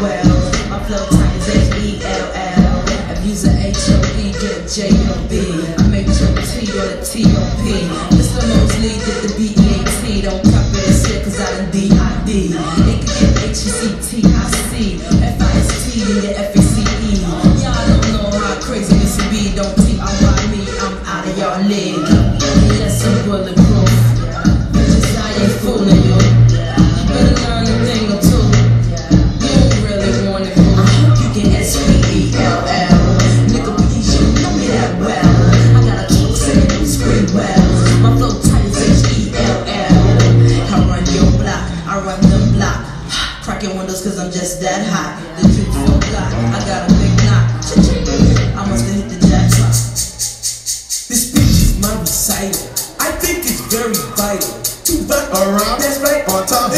well. My flow times H-E-L-L. If you's an get J-O-B. I make your T or the T-O-P. Mr. Mosley, get the B-E-A-T. Don't copy this shit, cause I done D-I-D. It could get H-E-C-T-I-C. F-I-S-T and your F A C E. Y'all don't know how crazy this be. Don't think I'm me, I'm out of your league. Cracking windows cause I'm just that hot. The truth so black, I got a big knock. I must have hit the jackpot. This speech is my recital. I think it's very vital to run around. That's right on top.